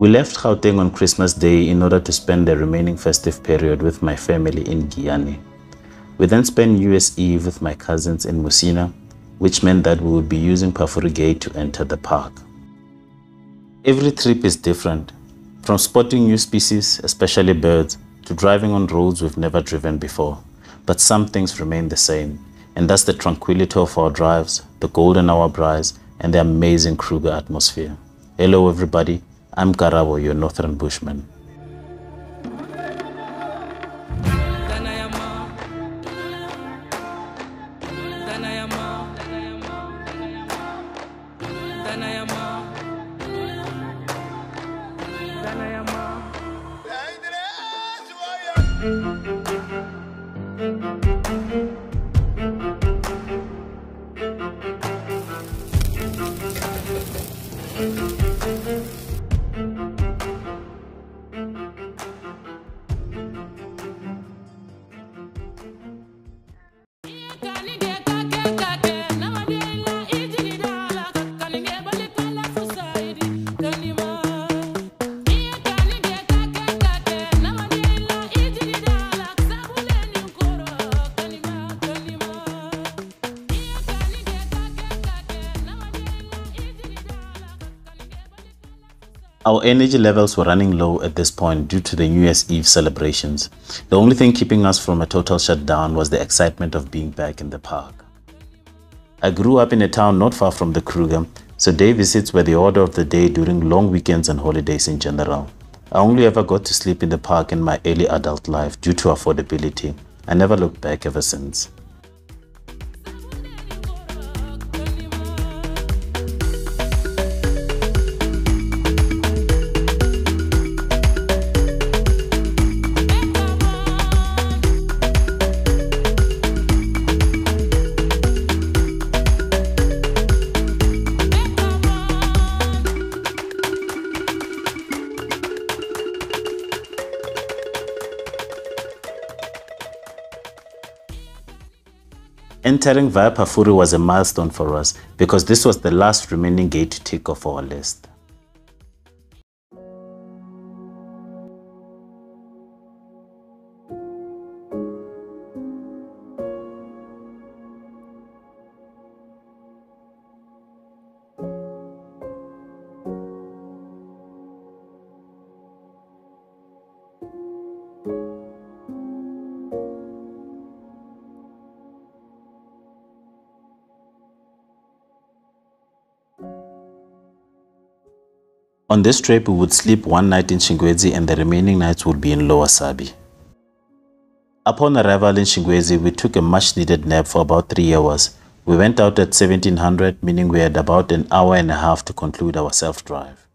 We left Gauteng on Christmas Day in order to spend the remaining festive period with my family in Giyani. We then spent Year's Eve with my cousins in Musina, which meant that we would be using Pafuri Gate to enter the park. Every trip is different, from spotting new species, especially birds, to driving on roads we've never driven before. But some things remain the same, and that's the tranquility of our drives, the golden hour brides, and the amazing Kruger atmosphere. Hello everybody, I'm Karabo, your Northern Bushman. Our energy levels were running low at this point due to the New Year's Eve celebrations. The only thing keeping us from a total shutdown was the excitement of being back in the park. I grew up in a town not far from the Kruger, so day visits were the order of the day during long weekends and holidays in general. I only ever got to sleep in the park in my early adult life due to affordability. I never looked back ever since. Entering via Pafuri was a milestone for us because this was the last remaining gate to tick off our list. On this trip, we would sleep one night in Shingwedzi and the remaining nights would be in Lower Sabie. Upon arrival in Shingwedzi, we took a much needed nap for about 3 hours. We went out at 1700, meaning we had about an hour and a half to conclude our self-drive.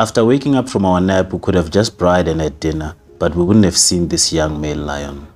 After waking up from our nap, we could have just braaied and had dinner, but we wouldn't have seen this young male lion.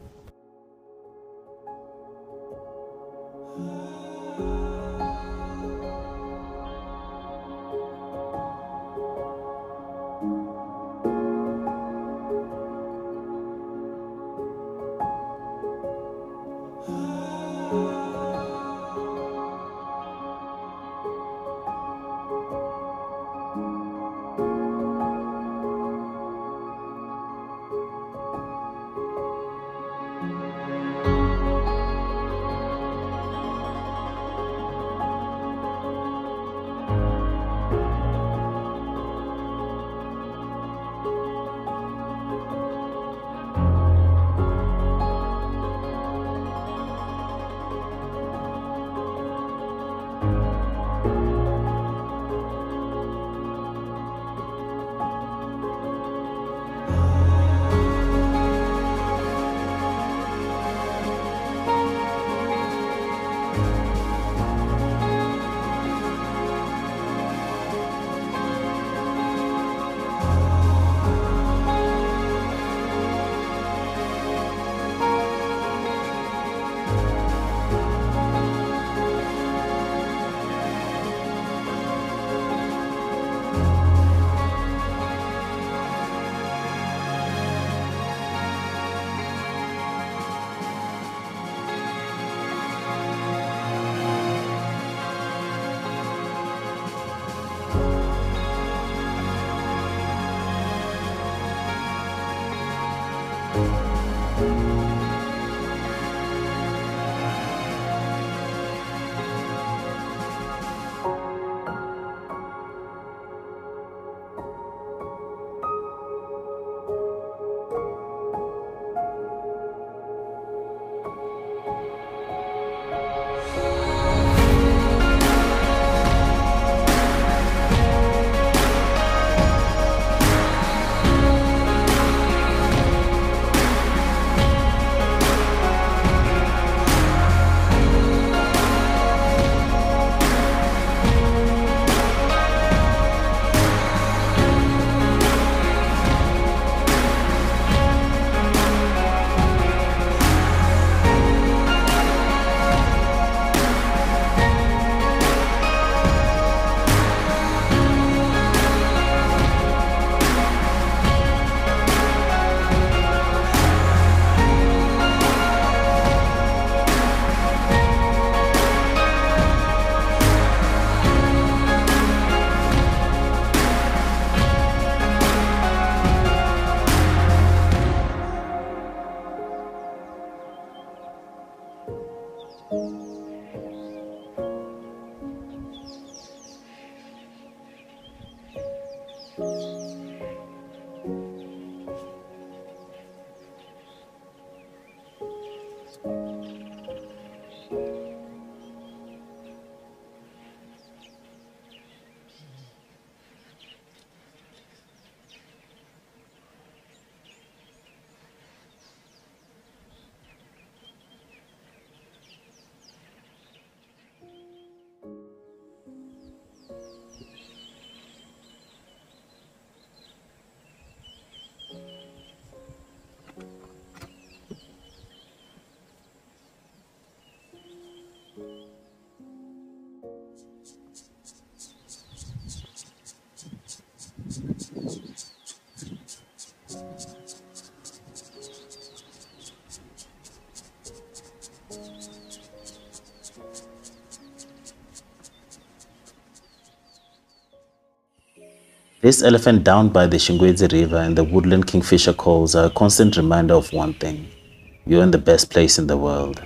This elephant down by the Shingwedzi River and the woodland kingfisher calls are a constant reminder of one thing. You're in the best place in the world.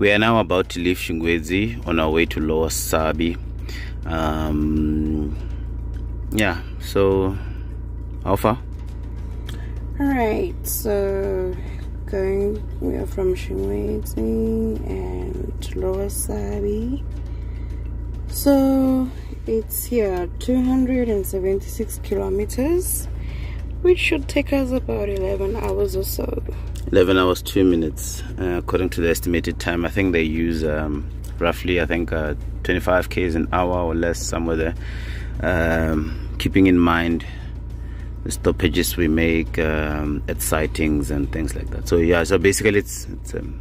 We are now about to leave Shingwedzi on our way to Lower Sabie. Um, yeah, so how far? Alright, so going, we are from Shingwedzi and Lower Sabie. So it's here 276 kilometers, which should take us about 11 hours or so. 11 hours 2 minutes uh, according to the estimated time i think they use um, roughly i think uh, 25 k's an hour or less somewhere there. Um, keeping in mind the stoppages we make um, at sightings and things like that. So yeah so basically it's, it's um,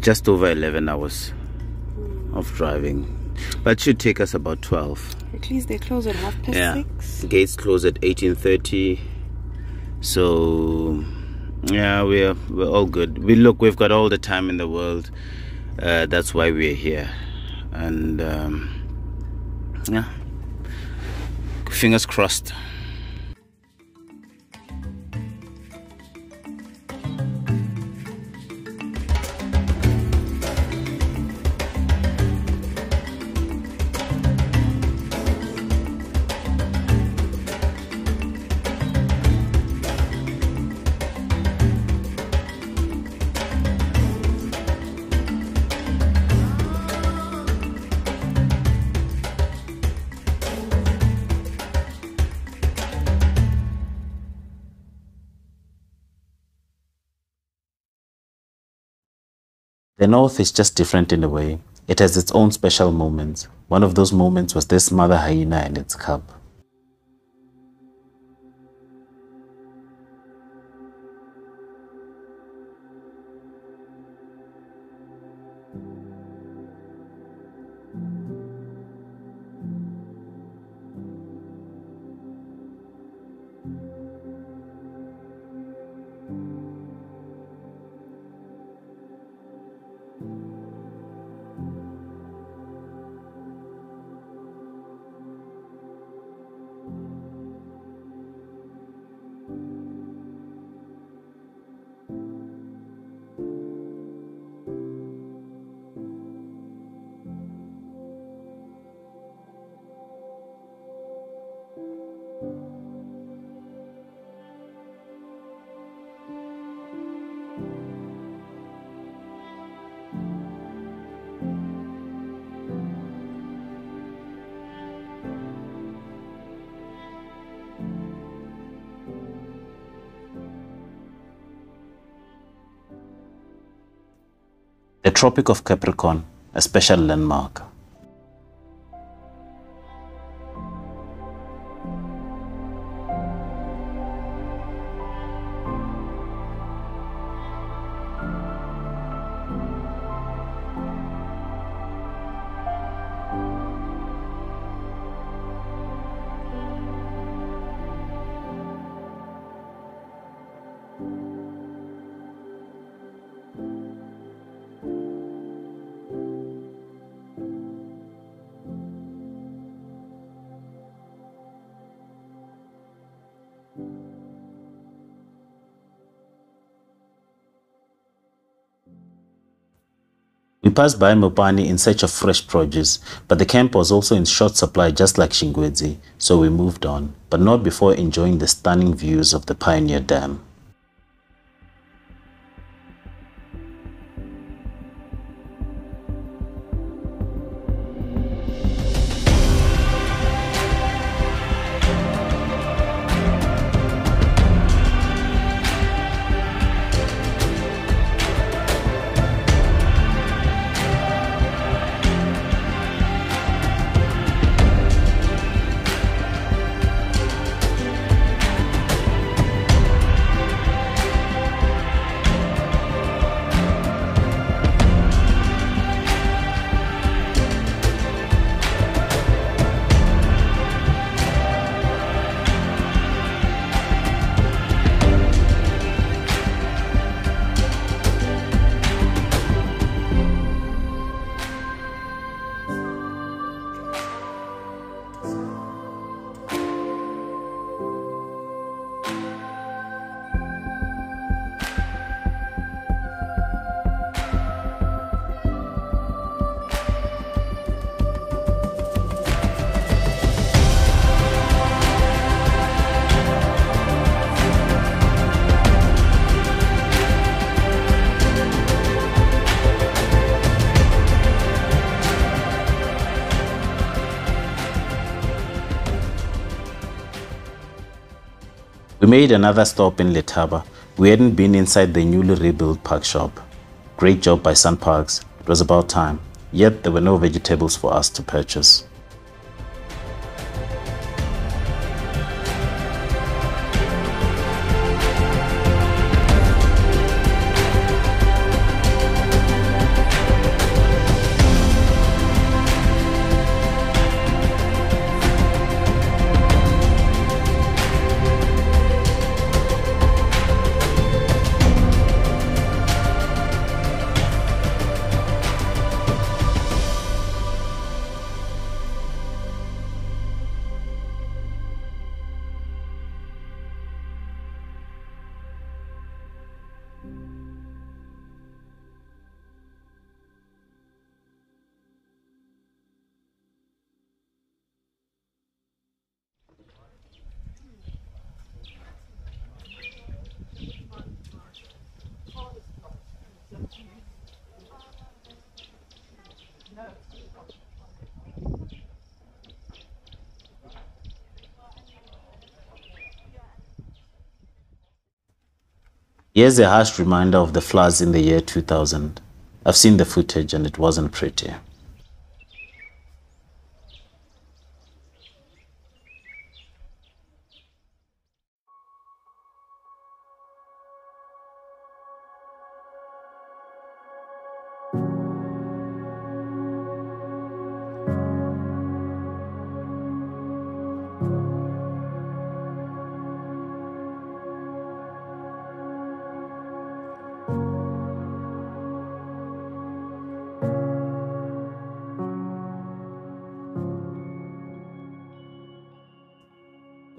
just over 11 hours of driving. But should take us about 12 at least they close at half past yeah. six. Gates close at 1830 so yeah we're we're all good. We look we've got all the time in the world uh, that's why we're here. And um, yeah. Fingers crossed North is just different in a way. It has its own special moments. One of those moments was this mother hyena and its cub. The Tropic of Capricorn, a special landmark. Passed by Mopani in search of fresh produce, but the camp was also in short supply just like Shingwedzi, so we moved on, but not before enjoying the stunning views of the Pioneer Dam. We made another stop in Letaba. We hadn't been inside the newly rebuilt park shop. Great job by SANParks. It was about time. Yet there were no vegetables for us to purchase. Here's a harsh reminder of the floods in the year 2000. I've seen the footage and it wasn't pretty.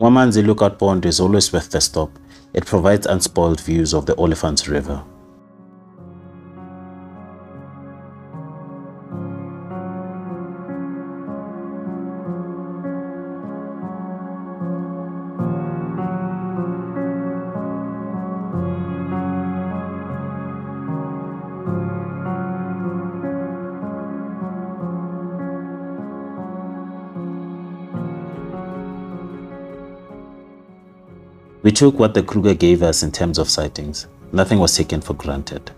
Wamanzi Lookout Point is always worth the stop. It provides unspoiled views of the Olifants River. Took what the Kruger gave us in terms of sightings. Nothing was taken for granted.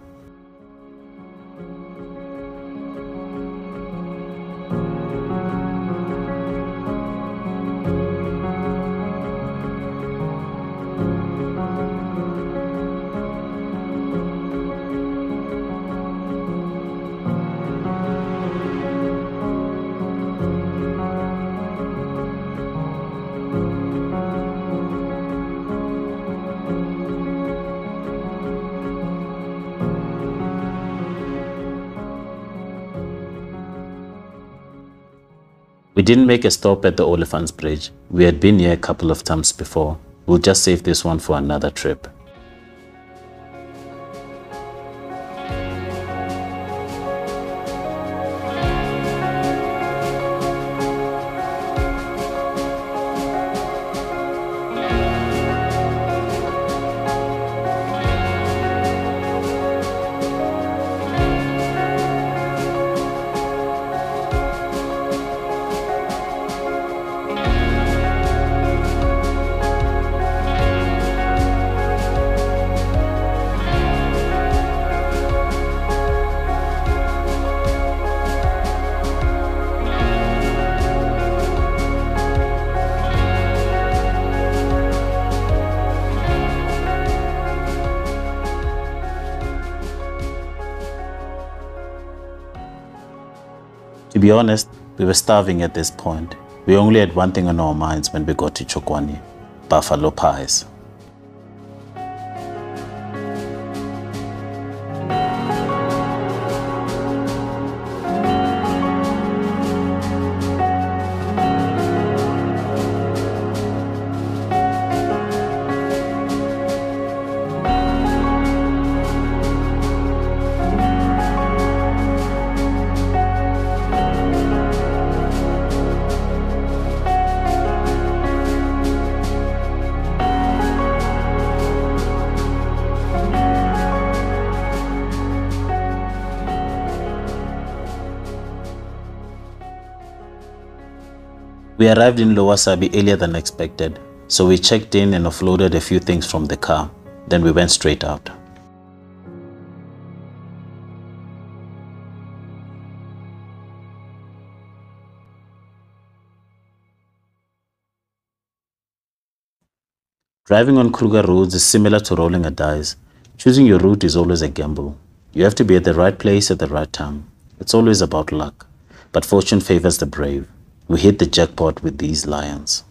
We didn't make a stop at the Olifants Bridge. We had been here a couple of times before. We'll just save this one for another trip. Be honest, we were starving at this point. We only had one thing on our minds when we got to Tshokwane buffalo pies. Arrived in Lower Sabie earlier than expected, so we checked in and offloaded a few things from the car. Then we went straight out. Driving on Kruger roads is similar to rolling a dice. Choosing your route is always a gamble. You have to be at the right place at the right time. It's always about luck. But fortune favors the brave. We hit the jackpot with these lions.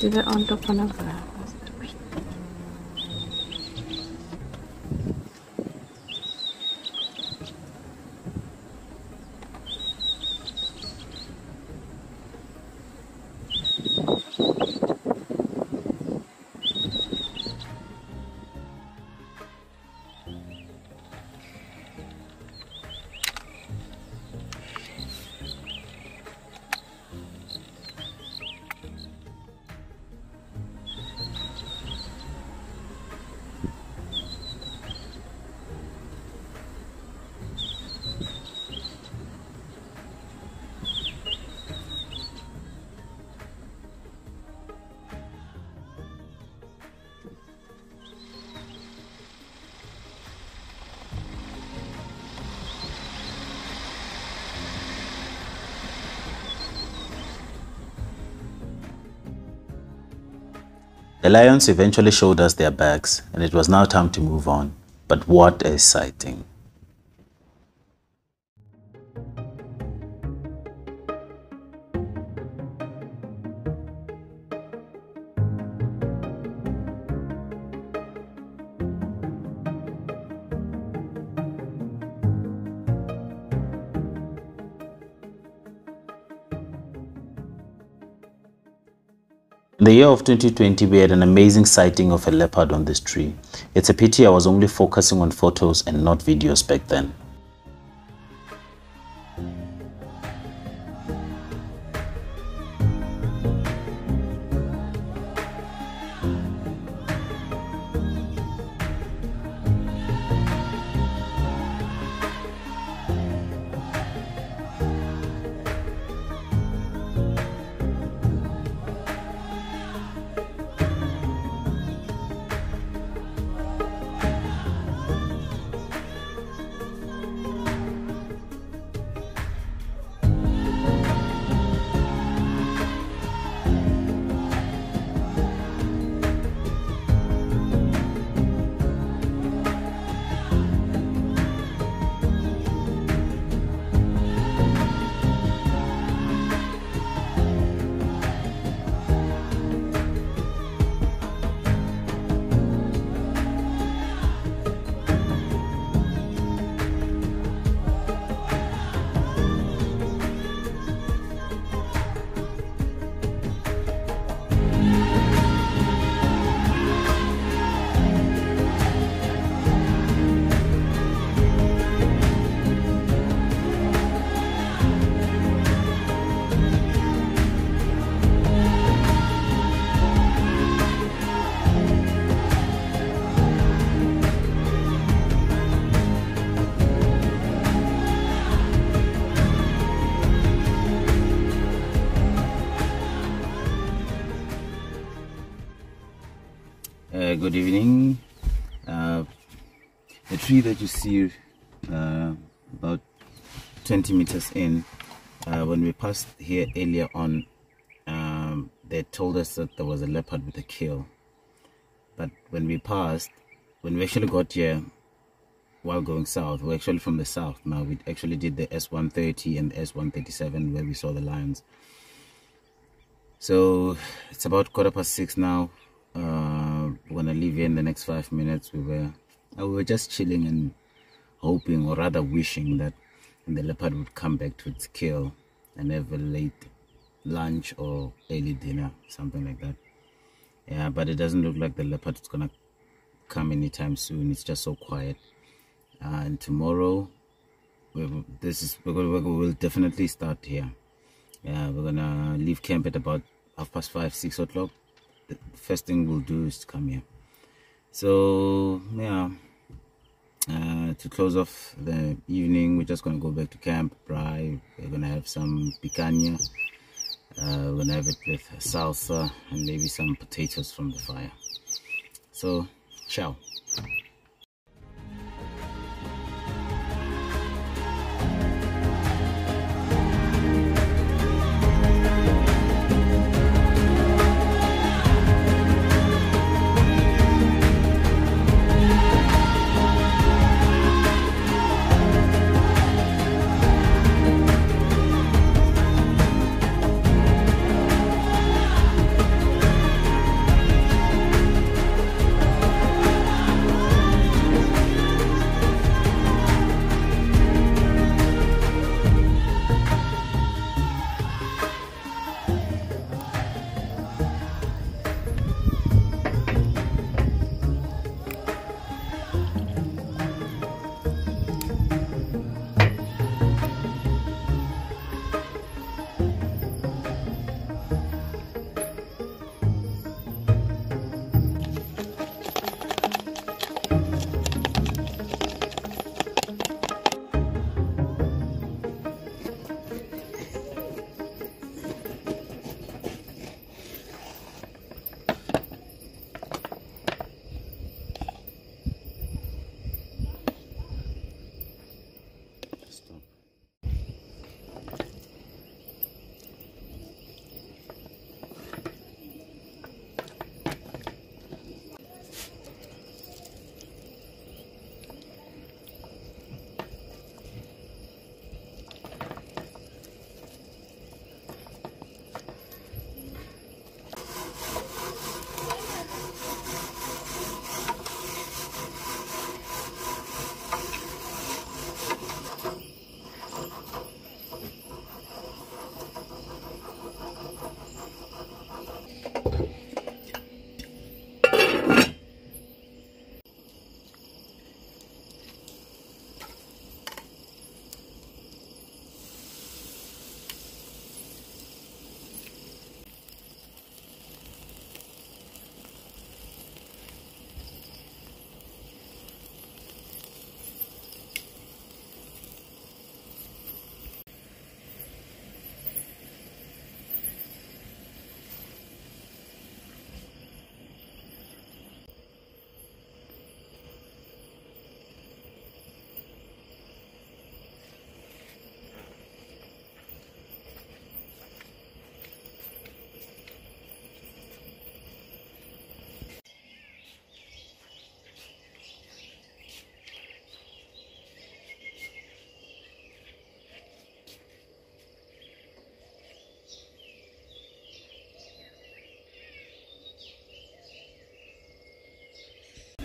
put it on top another The lions eventually showed us their backs, and it was now time to move on. But what a sighting! The year of 2020, we had an amazing sighting of a leopard on this tree. It's a pity I was only focusing on photos and not videos back then. Here earlier on, um, they told us that there was a leopard with a kill. But when we passed, when we actually got here, while going south, we're actually from the south now. We actually did the S130 and the S137 where we saw the lions. So it's about quarter past six now uh, we're gonna leave here in the next five minutes. We were uh, we were just chilling and hoping, or rather wishing, that the leopard would come back to its kill and have a late lunch or early dinner, something like that. Yeah, but it doesn't look like the leopard is gonna come anytime soon. It's just so quiet. Uh, and tomorrow, we this is we will definitely start here. Yeah, we're gonna leave camp at about half past five, six o'clock the first thing we'll do is to come here so yeah uh, to close off the evening we're just gonna go back to camp braai we're gonna have some picanha. Uh, we're gonna have it with salsa and maybe some potatoes from the fire. So ciao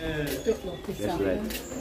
That's right.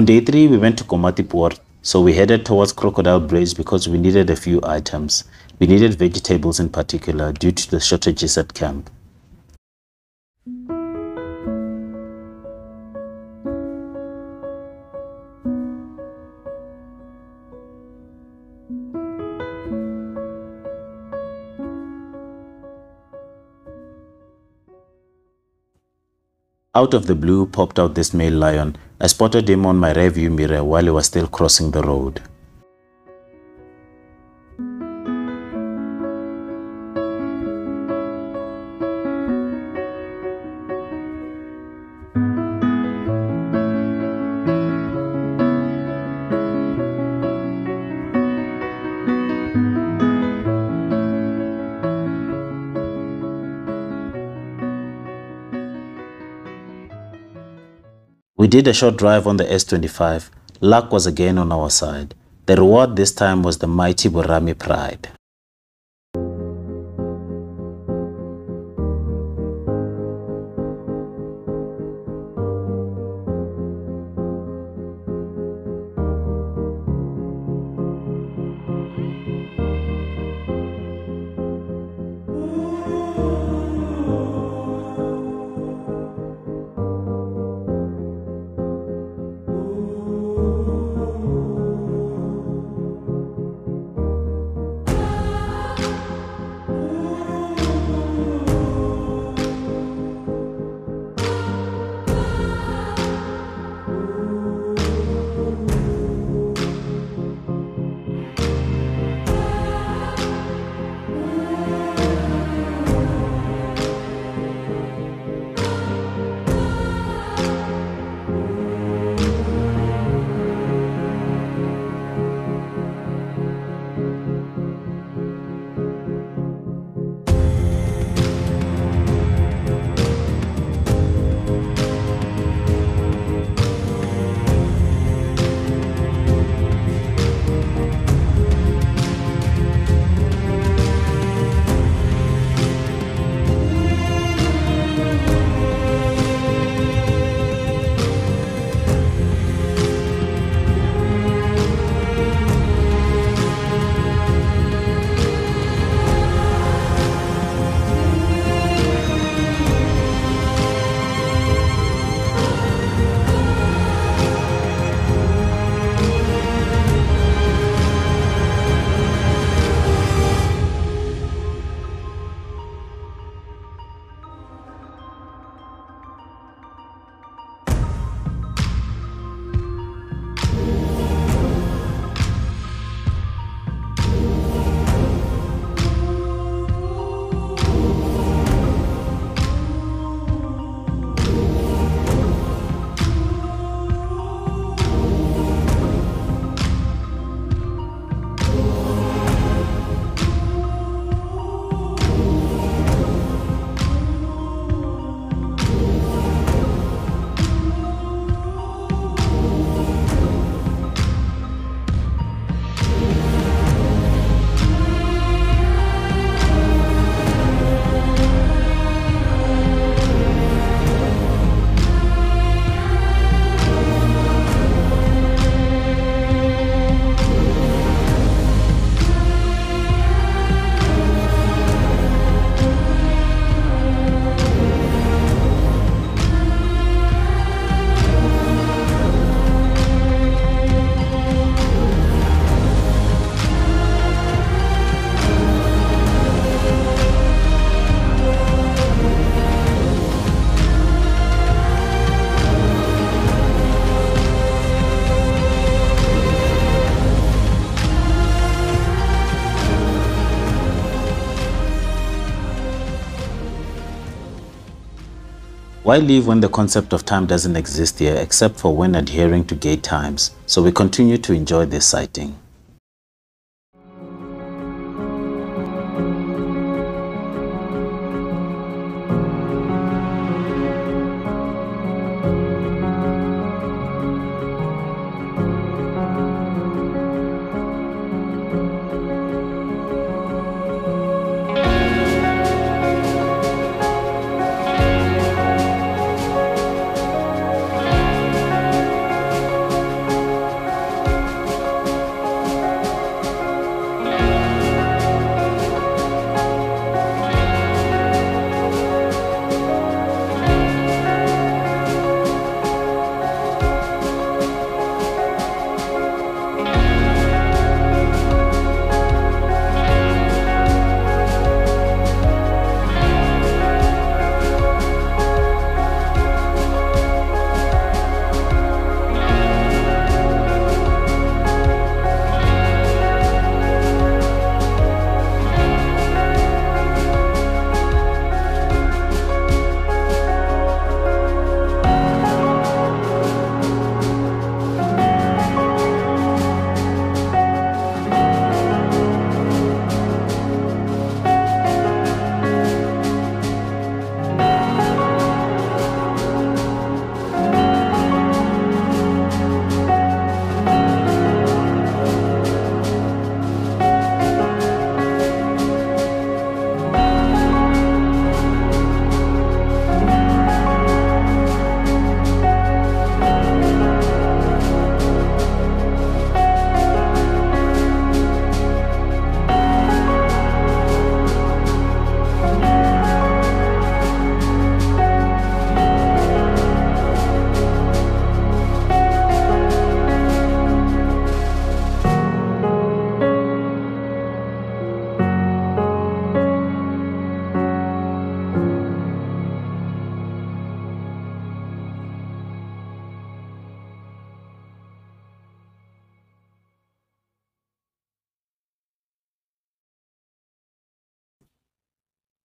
On day three, we went to Komatipoort, so we headed towards Crocodile Bridge because we needed a few items. We needed vegetables in particular due to the shortages at camp. Out of the blue popped out this male lion. I spotted him on my rearview mirror while he was still crossing the road. Did a short drive on the S25. Luck was again on our side. The reward this time was the mighty Borami Pride. Why leave when the concept of time doesn't exist here except for when adhering to gate times? So we continue to enjoy this sighting.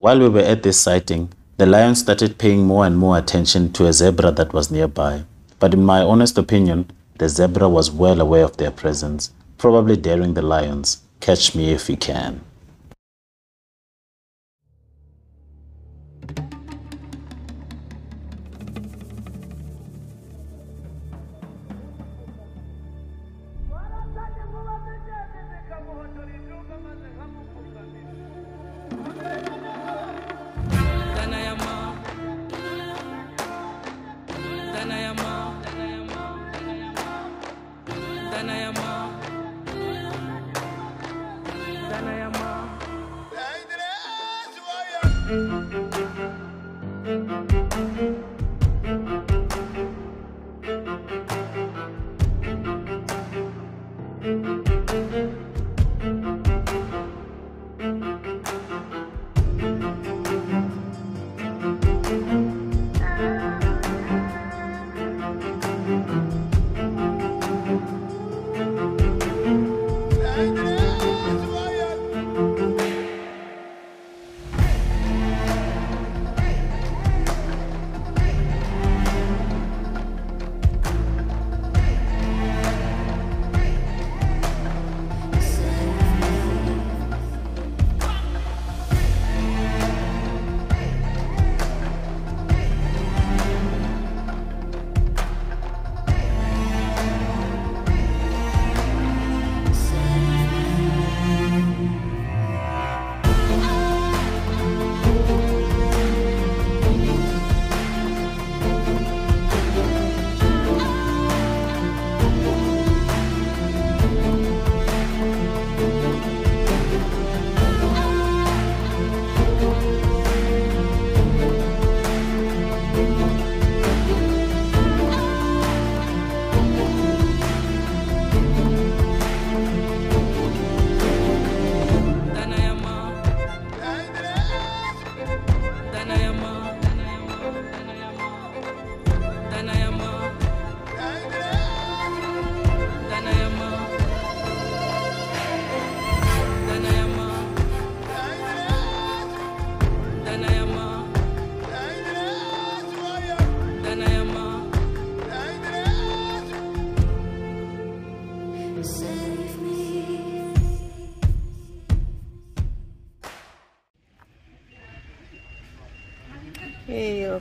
While we were at this sighting, the lions started paying more and more attention to a zebra that was nearby. But in my honest opinion, the zebra was well aware of their presence, probably daring the lions. Catch me if you can.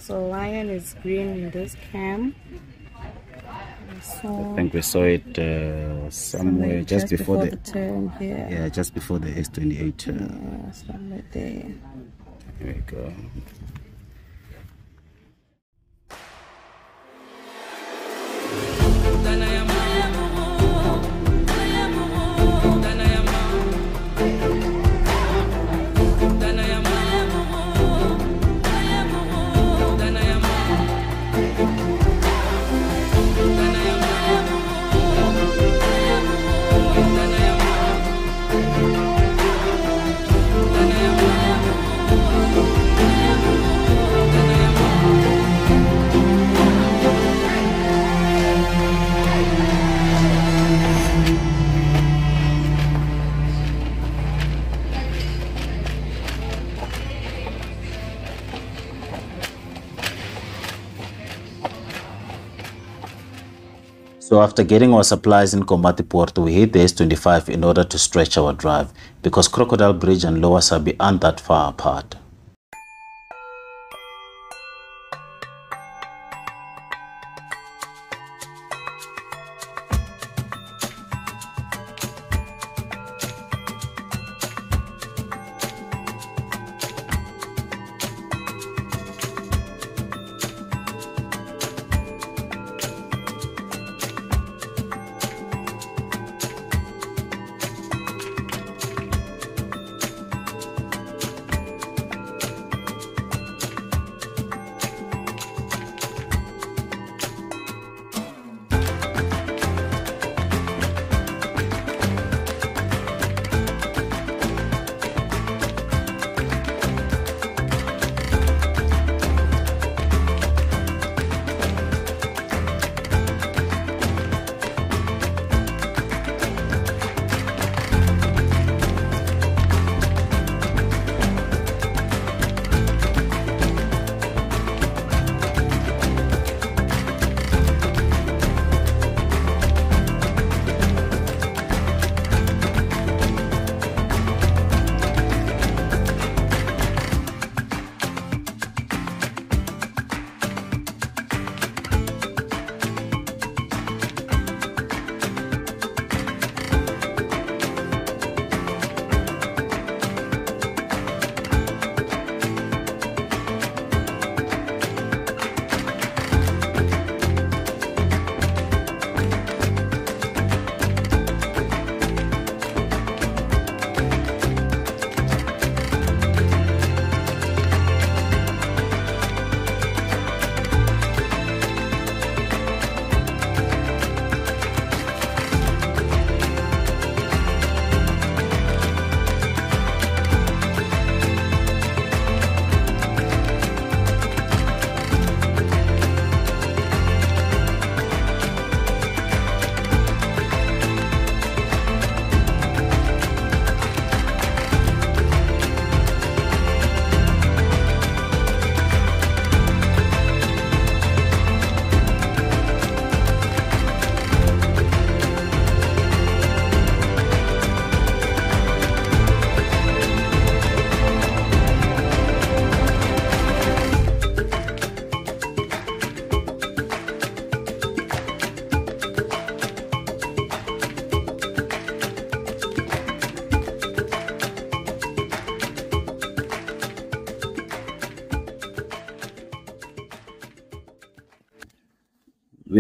So lion is green in this cam. I think we saw it uh, somewhere just, just before, before the, the turn here. yeah, just before the S28 turn. Yeah, So after getting our supplies in Komatipoort, we hit the S25 in order to stretch our drive because Crocodile Bridge and Lower Sabie aren't that far apart.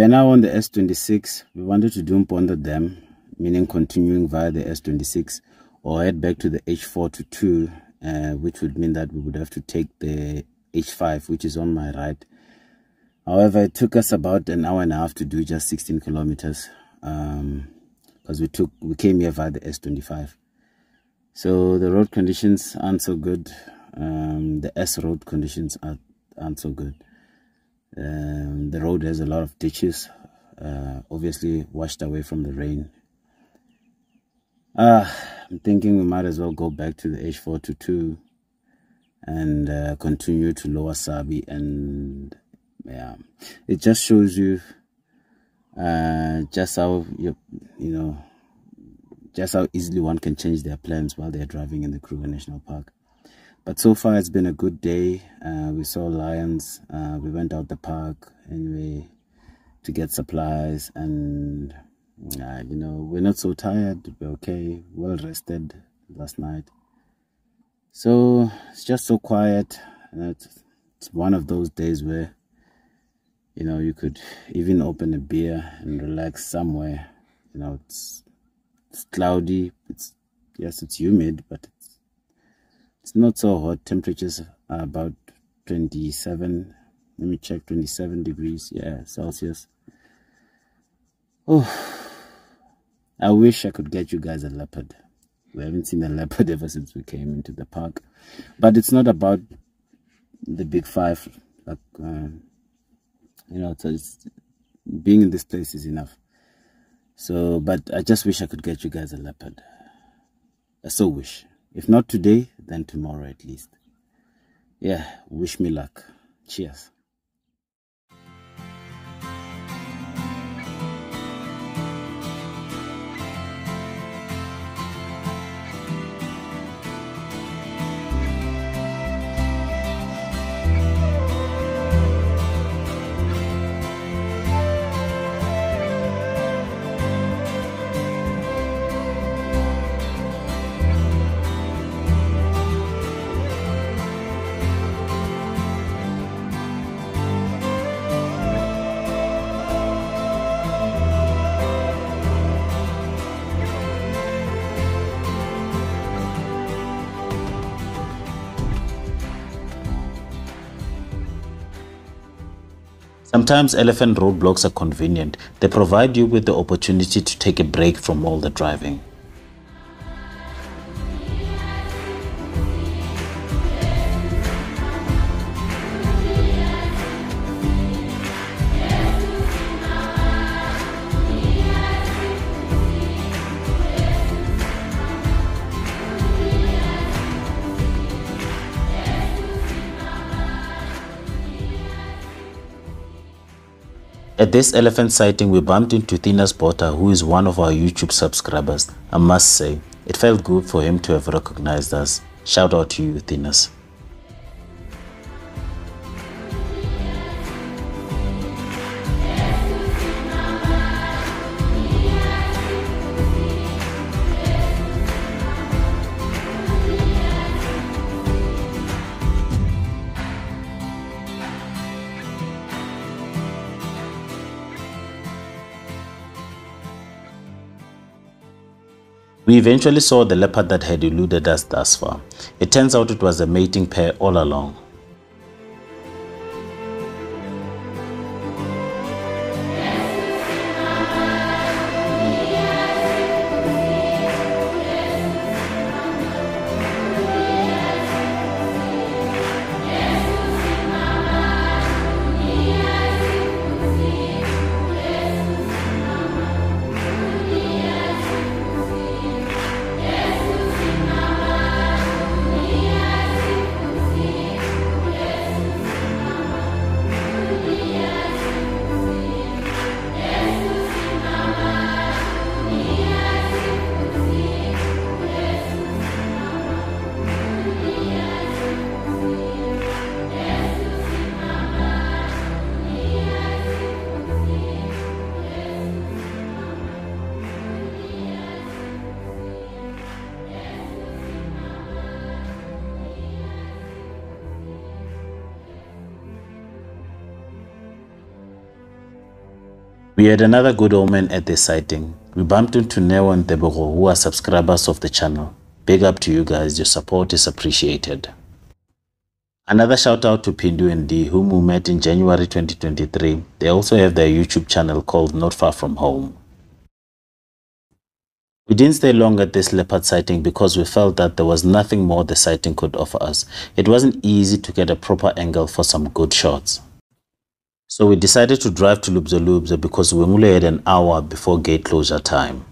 Are now on the S26. We wanted to do Mpondo Dam, meaning continuing via the S26 or head back to the H4 to 2, uh, which would mean that we would have to take the H5, which is on my right. However, it took us about an hour and a half to do just 16 kilometers because um, we took we came here via the S25. So the road conditions aren't so good. Um, the S road conditions are, aren't so good. Um, the road has a lot of ditches, uh, obviously washed away from the rain. Uh, I'm thinking we might as well go back to the H422 and uh, continue to Lower Sabie. And yeah, it just shows you uh, just how, you, you know, just how easily one can change their plans while they're driving in the Kruger National Park. But so far it's been a good day. Uh, we saw lions. Uh, we went out the park anyway to get supplies, and uh, you know we're not so tired. We're okay, well rested last night. So it's just so quiet. And it's, it's one of those days where you know you could even open a beer and relax somewhere. You know it's it's cloudy. It's yes, it's humid, but it's not so hot. Temperatures are about 27. Let me check 27 degrees. Yeah, Celsius. Oh, I wish I could get you guys a leopard. We haven't seen a leopard ever since we came into the park. But it's not about the big five. Like, um, you know, it's, being in this place is enough. So, but I just wish I could get you guys a leopard. I so wish. If not today, then tomorrow at least. Yeah, wish me luck. Cheers. Sometimes elephant roadblocks are convenient. They provide you with the opportunity to take a break from all the driving. This elephant sighting, we bumped into Thinas Botha, who is one of our YouTube subscribers. I must say, it felt good for him to have recognized us. Shout out to you, Thinas. We eventually saw the leopard that had eluded us thus far. It turns out it was a mating pair all along. We had another good omen at the sighting. We bumped into Neo and Tebogo who are subscribers of the channel. Big up to you guys, your support is appreciated. Another shout out to Pindu and D whom we met in January 2023. They also have their YouTube channel called Not Far From Home. We didn't stay long at this leopard sighting because we felt that there was nothing more the sighting could offer us. It wasn't easy to get a proper angle for some good shots. So we decided to drive to Lubyelubye because we only had an hour before gate closure time.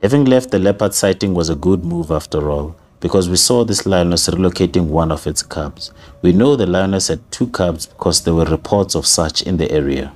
Having left the leopard sighting was a good move after all because we saw this lioness relocating one of its cubs. We know the lioness had two cubs because there were reports of such in the area.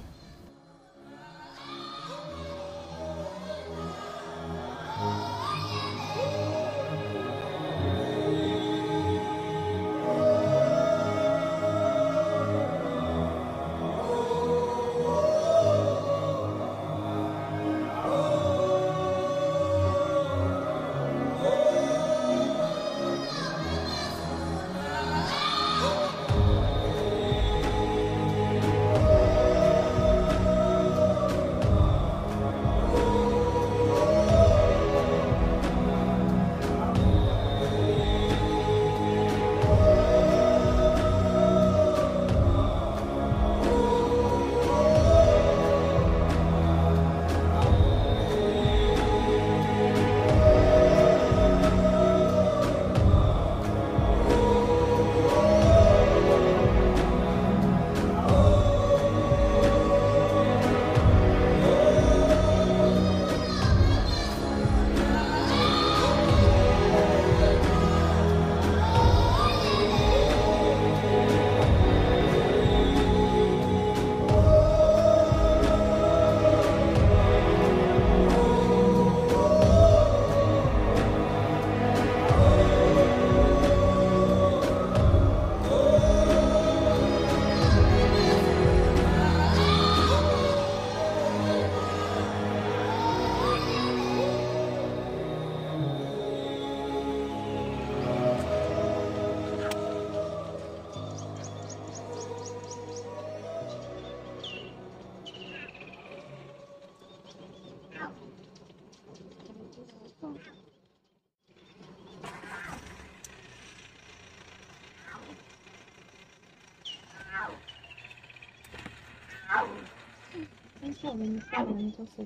Sử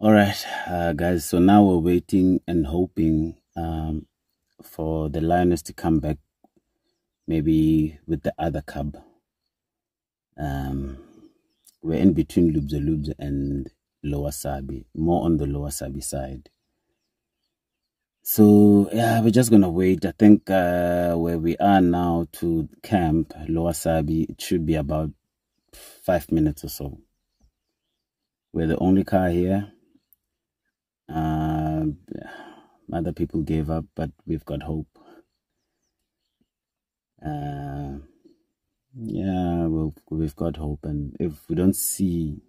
All right, uh, guys. So now we're waiting and hoping um, for the lioness to come back, maybe with the other cub. Um, we're in between Lubyelubye and Lower Sabie, more on the Lower Sabie side. So yeah, we're just gonna wait. I think uh, where we are now to camp, Lower Sabie, it should be about five minutes or so. We're the only car here. Uh, other people gave up, but we've got hope. Uh, yeah, we've, we've got hope. And if we don't see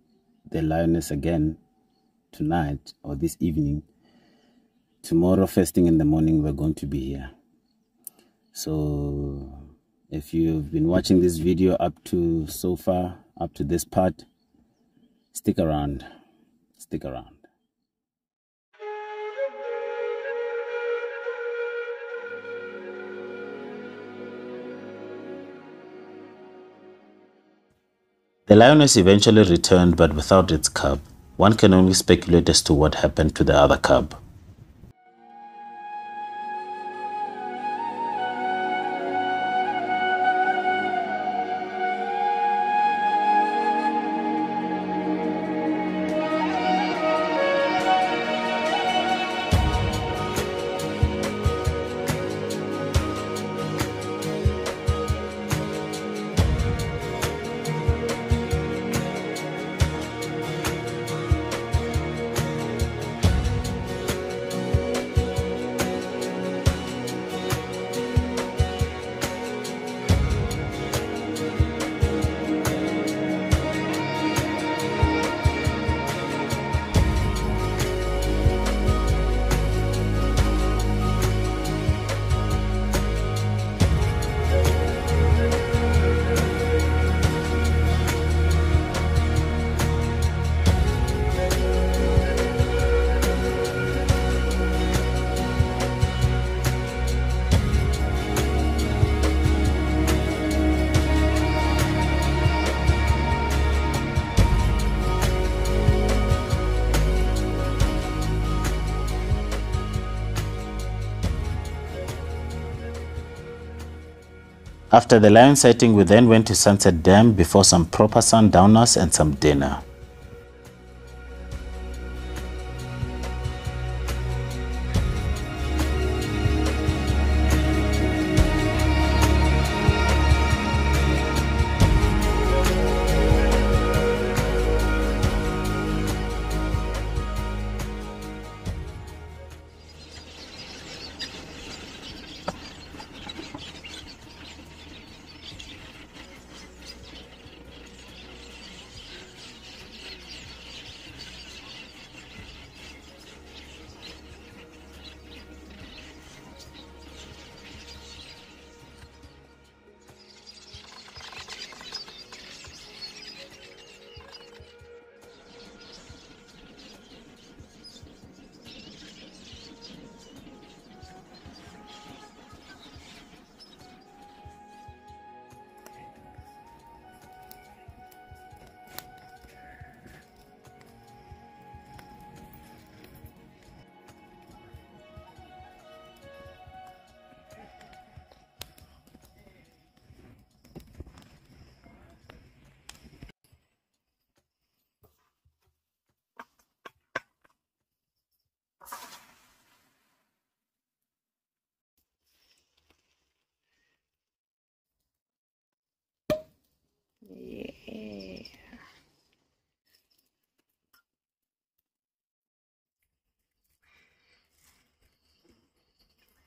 the lioness again tonight or this evening, tomorrow, first thing in the morning, we're going to be here. So if you've been watching this video up to so far, up to this part, stick around. Stick around. The lioness eventually returned, but without its cub. One can only speculate as to what happened to the other cub. After the lion sighting, we then went to Sunset Dam before some proper sundowners and some dinner.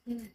嗯。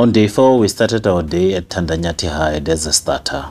On day 4, we started our day at Tandanyati High as a starter.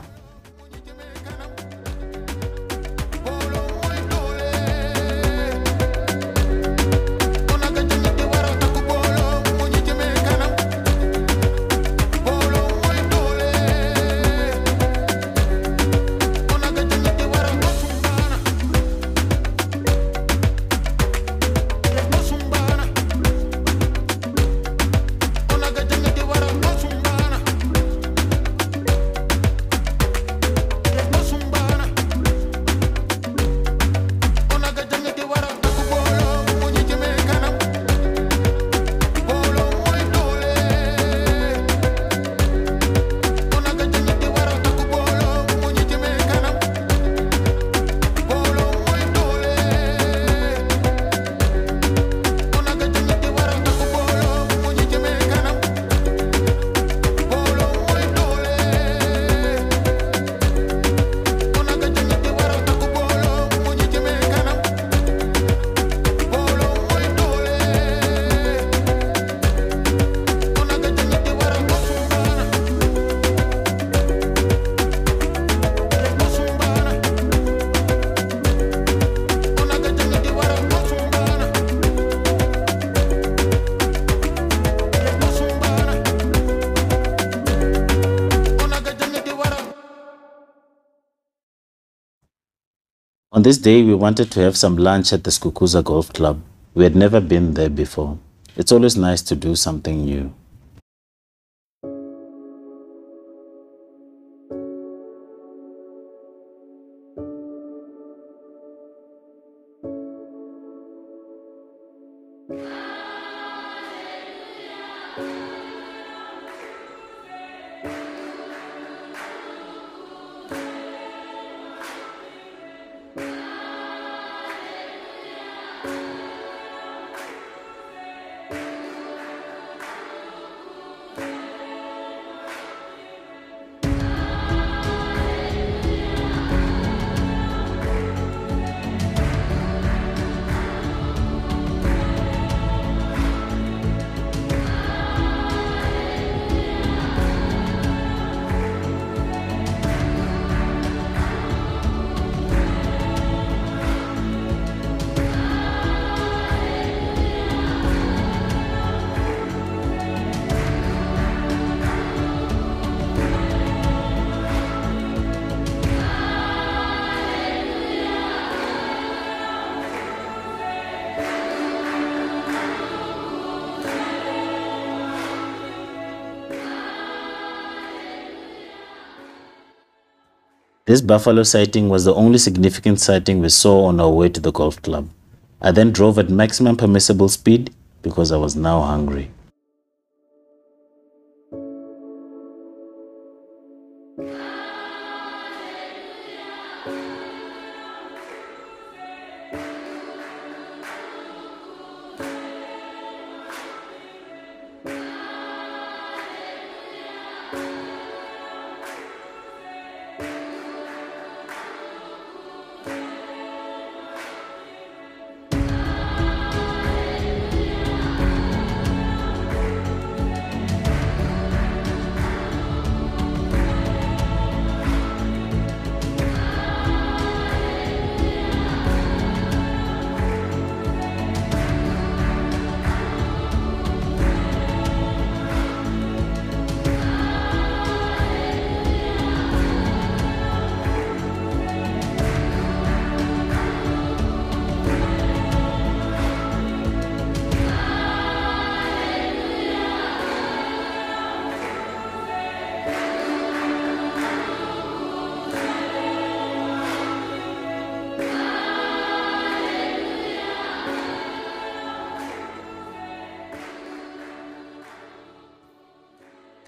On this day, we wanted to have some lunch at the Skukuza Golf Club. We had never been there before. It's always nice to do something new. This buffalo sighting was the only significant sighting we saw on our way to the golf club. I then drove at maximum permissible speed because I was now hungry.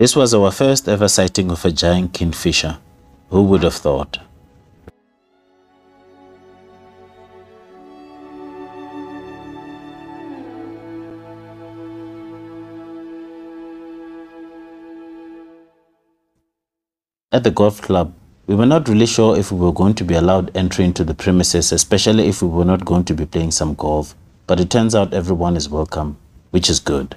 This was our first ever sighting of a giant kingfisher. Who would have thought? At the golf club, we were not really sure if we were going to be allowed entry into the premises, especially if we were not going to be playing some golf. But it turns out everyone is welcome, which is good.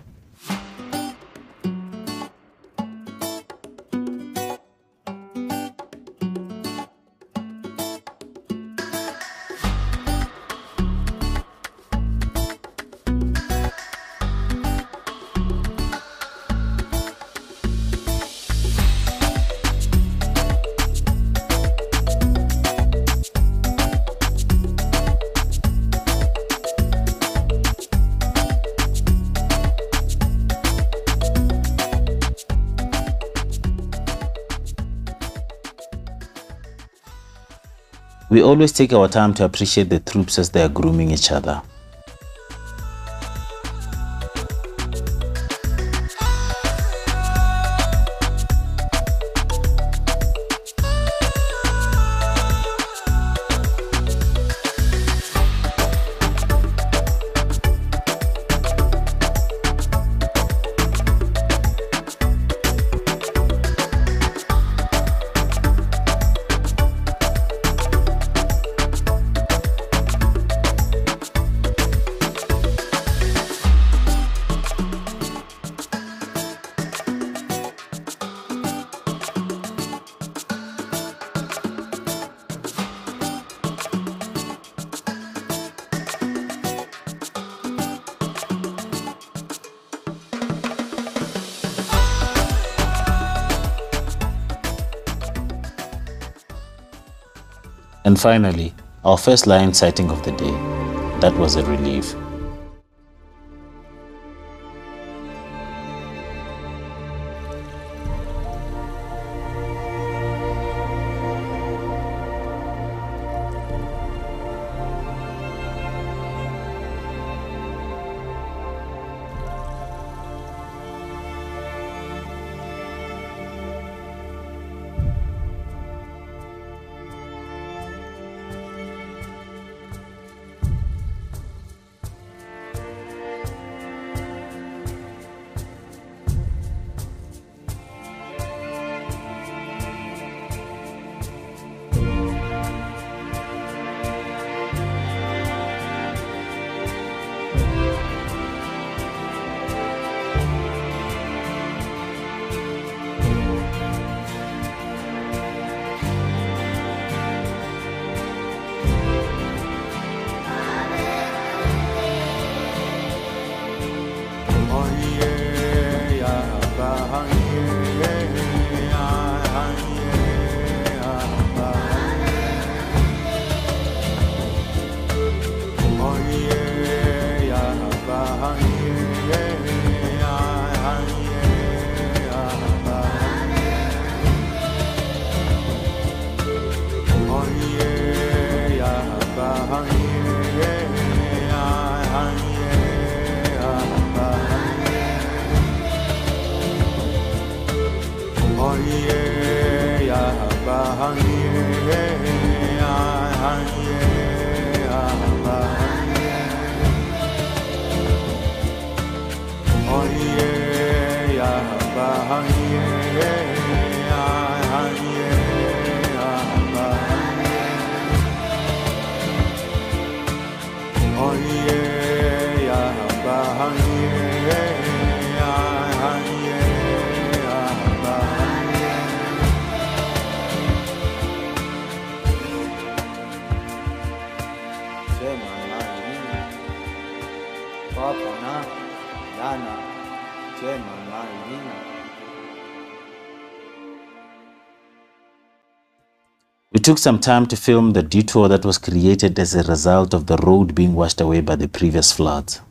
Always take our time to appreciate the troops as they are grooming each other. Finally, our first lion sighting of the day. That was a relief. Took some time to film the detour that was created as a result of the road being washed away by the previous floods.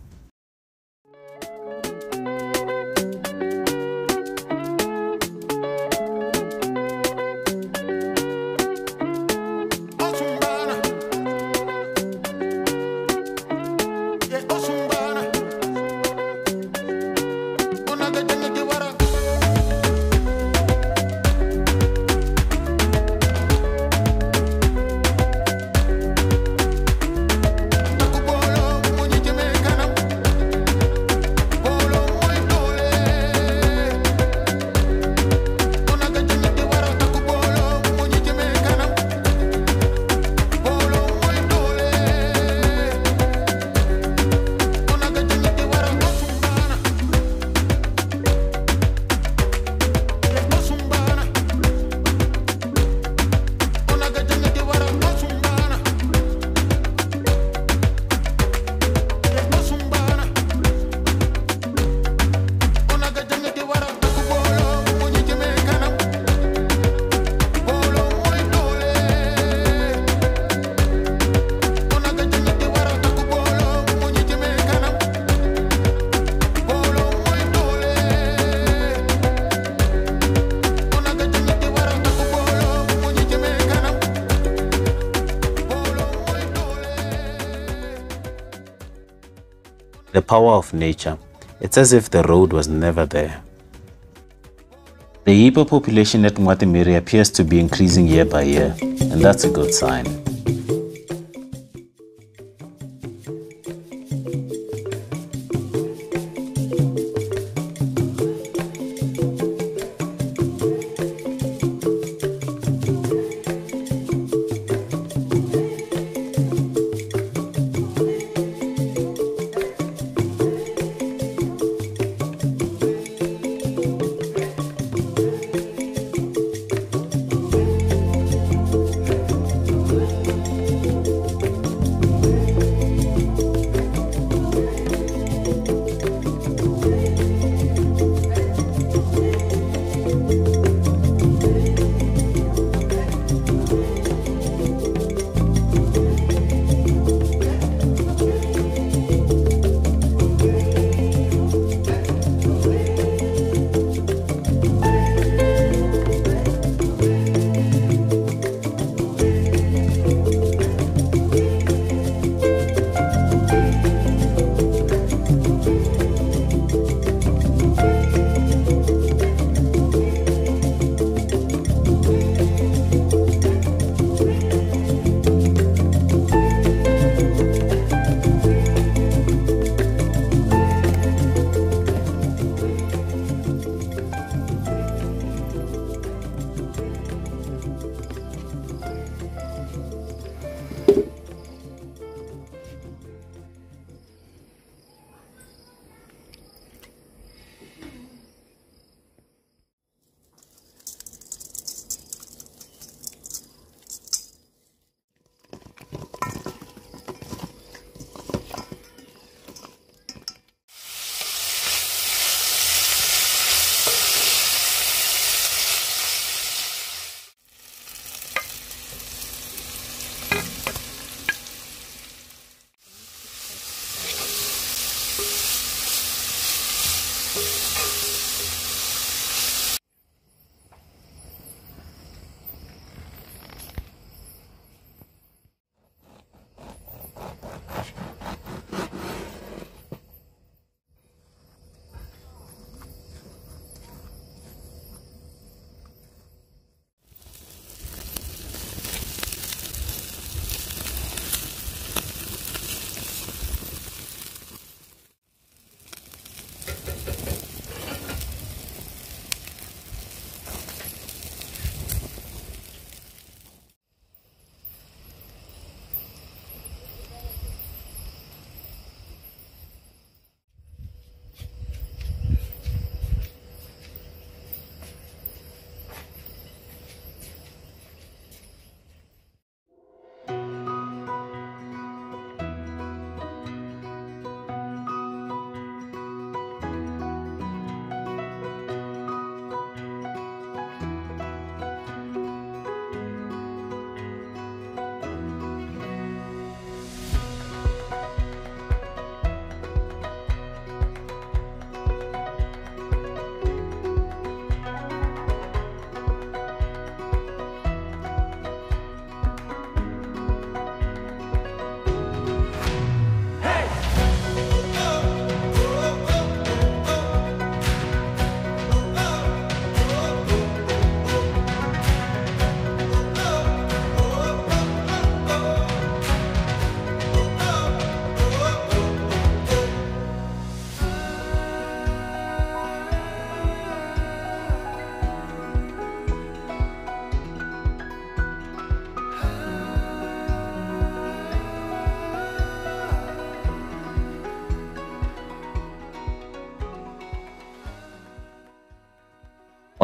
Of nature. It's as if the road was never there. The hippo population at Nwatimhiri appears to be increasing year by year, and that's a good sign.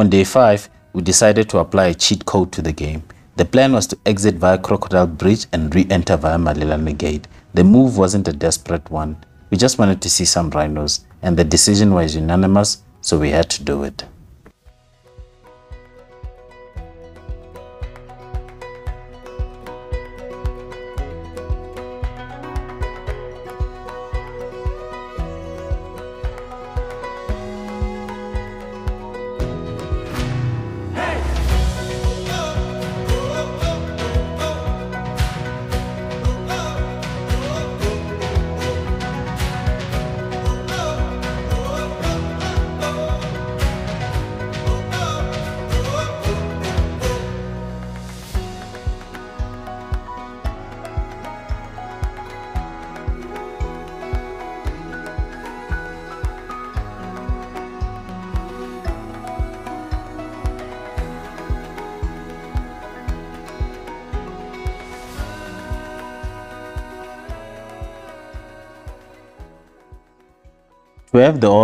On day 5, we decided to apply a cheat code to the game. The plan was to exit via Crocodile Bridge and re-enter via Malelane Gate. The move wasn't a desperate one. We just wanted to see some rhinos, and the decision was unanimous, so we had to do it.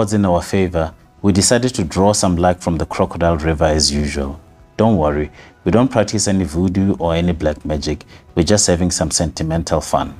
Odds in our favor, we decided to draw some luck from the Crocodile River as usual. Don't worry, we don't practice any voodoo or any black magic, we're just having some sentimental fun.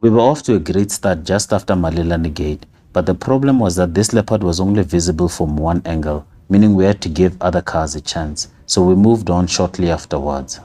We were off to a great start just after Malelane Gate, but the problem was that this leopard was only visible from one angle, meaning we had to give other cars a chance, so we moved on shortly afterwards.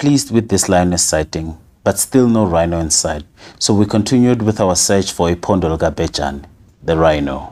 Pleased with this lioness sighting, but still no rhino in sight, so we continued with our search for a Pondolga Bejan, the rhino.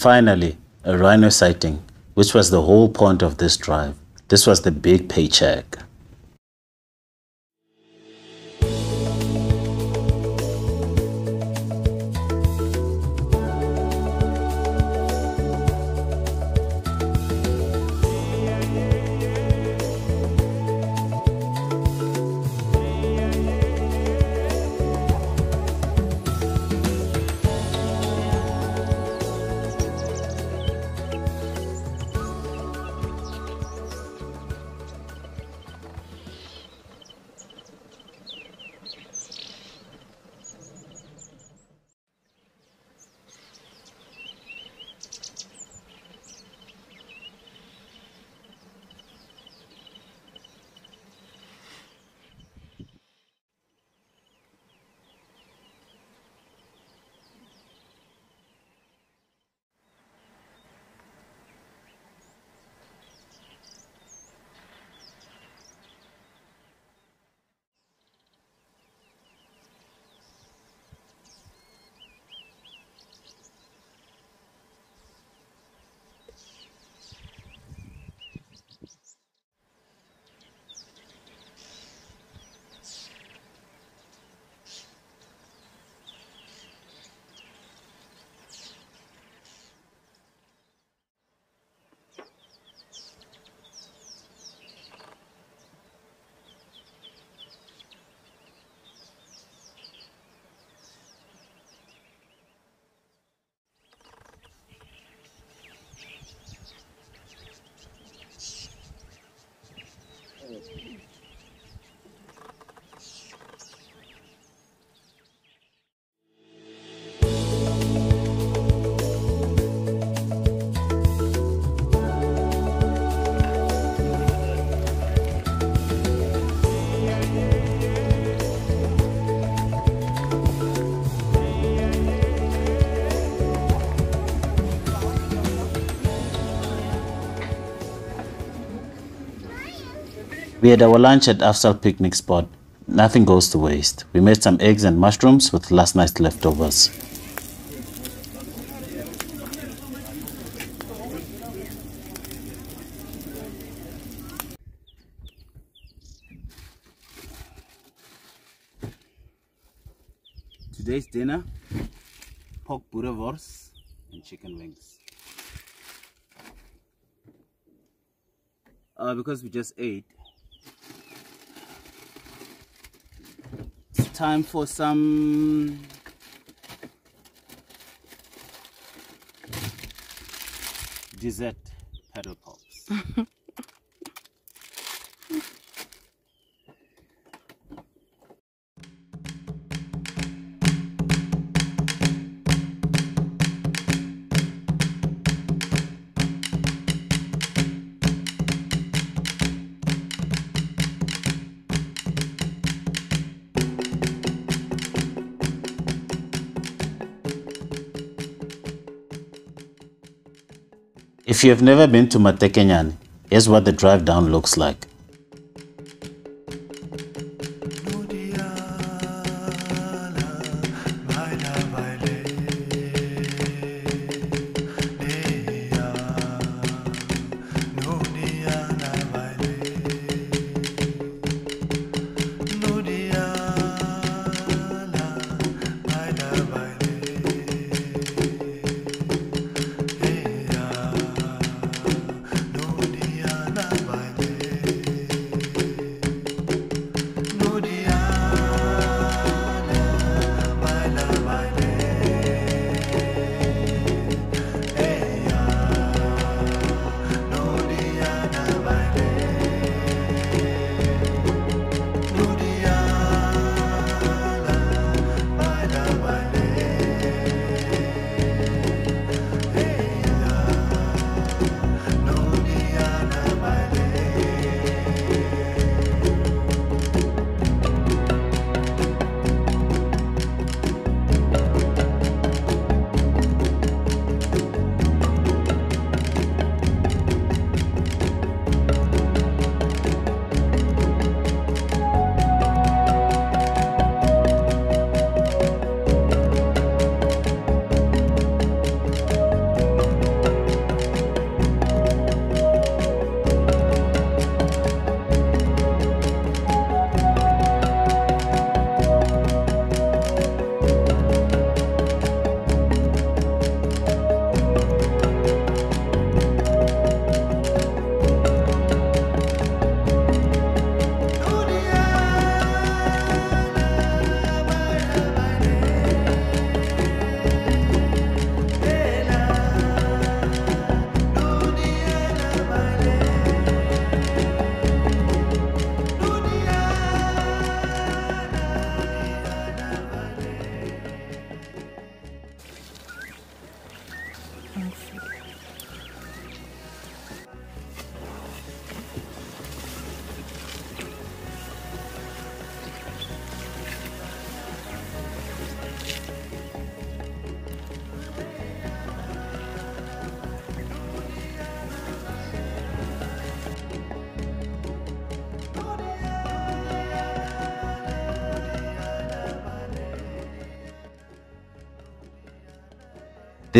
Finally, a rhino sighting, which was the whole point of this drive. This was the big paycheck. We had our lunch at Afsaal picnic spot. Nothing goes to waste. We made some eggs and mushrooms with last night's leftovers. Today's dinner pork boerewors and chicken wings. Uh, because we just ate, it's time for some dessert paddle pops. If you have never been to Mathekenyane, here's what the drive down looks like.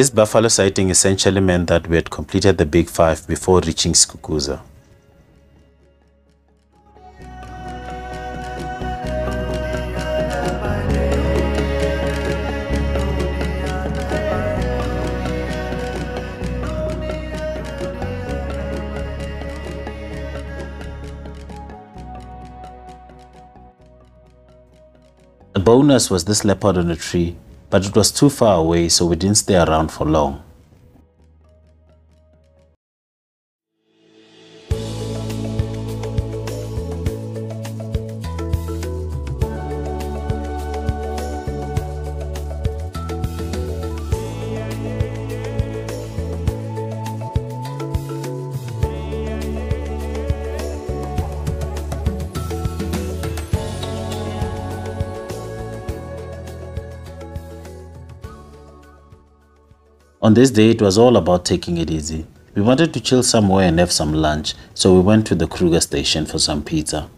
This buffalo sighting essentially meant that we had completed the Big Five before reaching Skukuza. A bonus was this leopard on a tree, but it was too far away so we didn't stay around for long. On this day, it was all about taking it easy. We wanted to chill somewhere and have some lunch, so we went to the Kruger station for some pizza.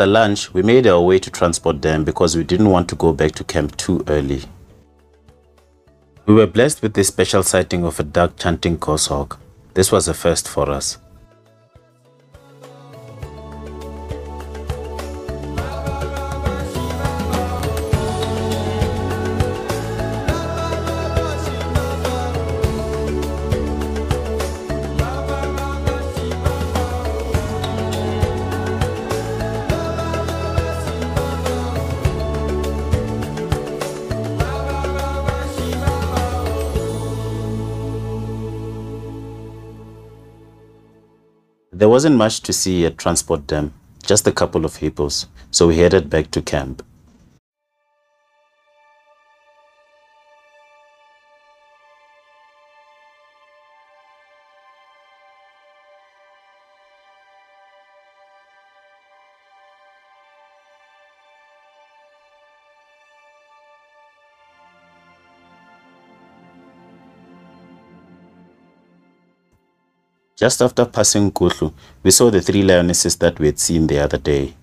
After lunch, we made our way to Transport Dam because we didn't want to go back to camp too early. We were blessed with this special sighting of a dark chanting goshawk. This was a first for us. Wasn't much to see at Transport Dam, just a couple of hippos, so we headed back to camp. Just after passing Nkuhlu, we saw the three lionesses that we had seen the other day.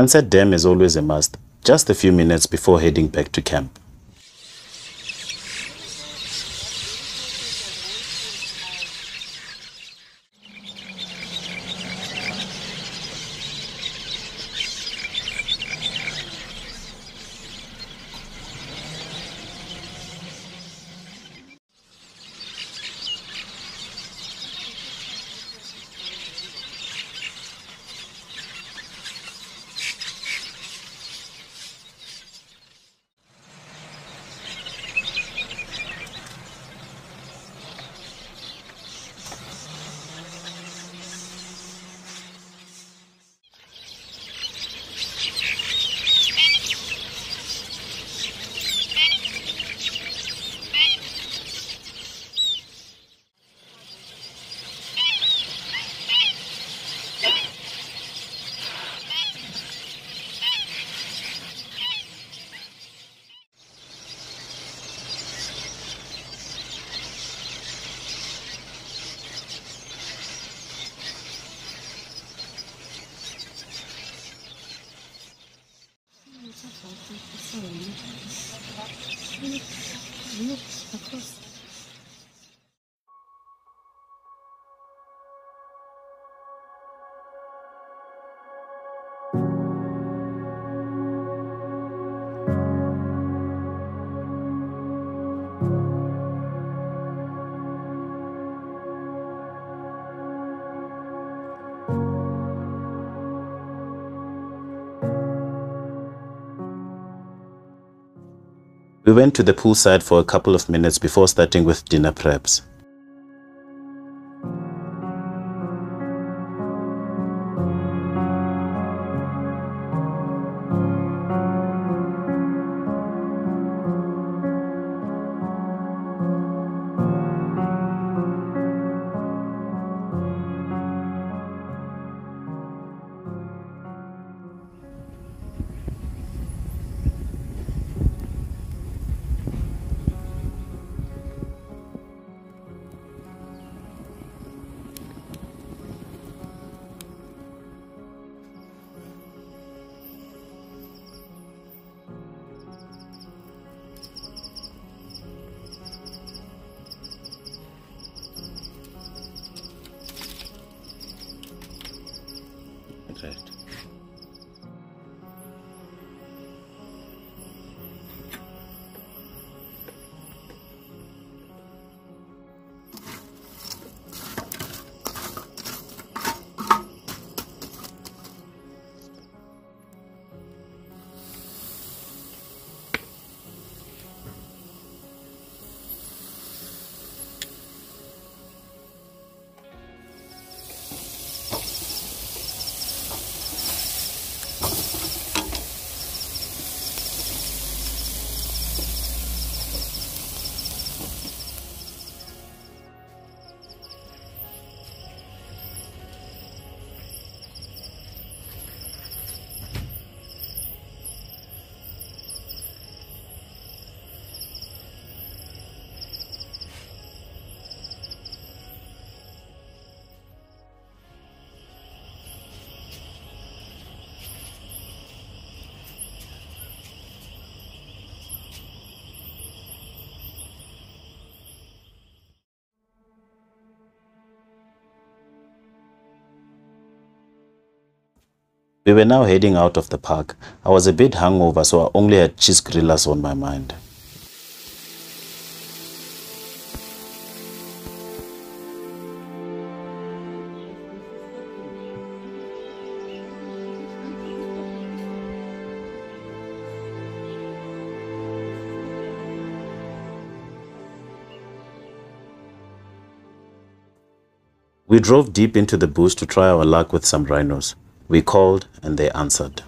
Sunset Dam is always a must, just a few minutes before heading back to camp. We went to the poolside for a couple of minutes before starting with dinner preps. We were now heading out of the park. I was a bit hungover, so I only had cheese grillers on my mind. We drove deep into the bush to try our luck with some rhinos. We called and they answered.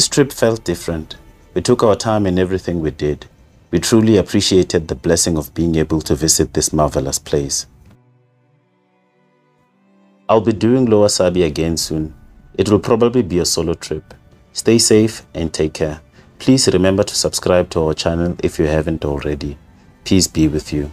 This trip felt different. We took our time in everything we did. We truly appreciated the blessing of being able to visit this marvelous place. I'll be doing Lower Sabie again soon. It will probably be a solo trip. Stay safe and take care. Please remember to subscribe to our channel if you haven't already. Peace be with you.